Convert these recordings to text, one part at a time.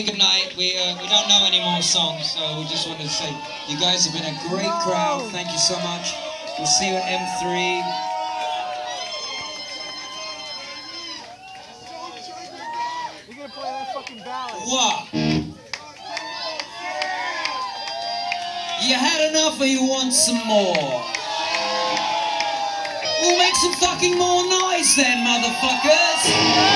Good night. We uh, we don't know any more songs, so we just wanted to say you guys have been a great crowd. Thank you so much. We'll see you at M3. You're gonna play that fucking ballad. What? You had enough or you want some more? We'll make some fucking more noise then, motherfuckers!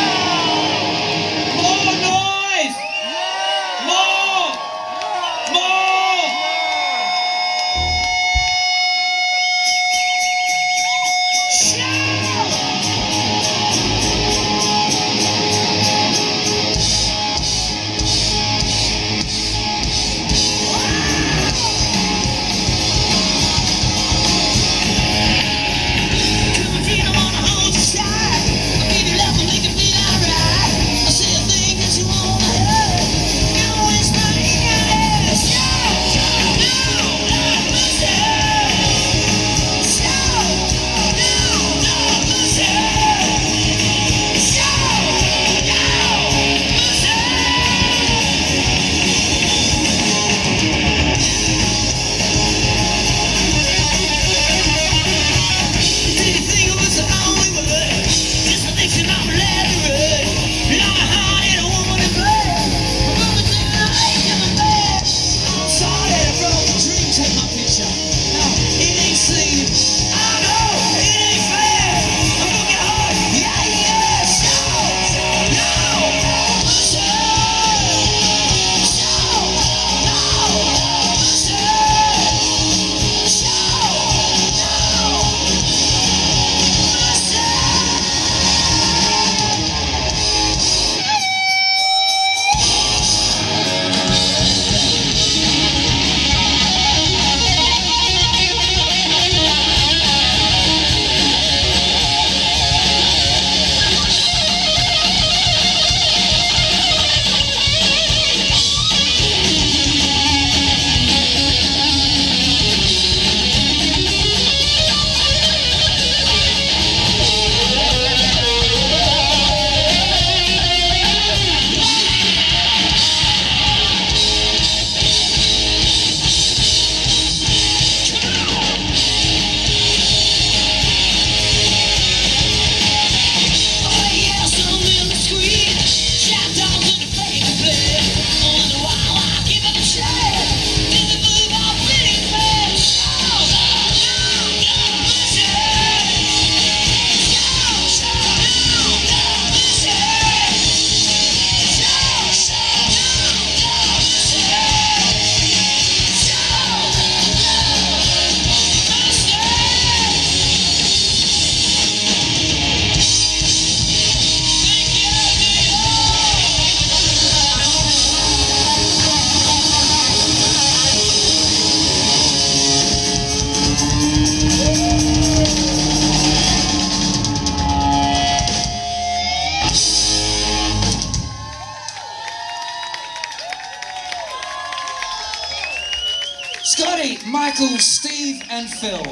Scotty, Michael, Steve, and Phil.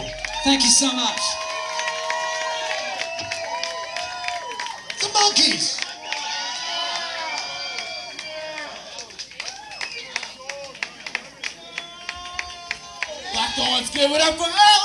Thank you so much. The monkeys. Blackthorn's good. What up for Al?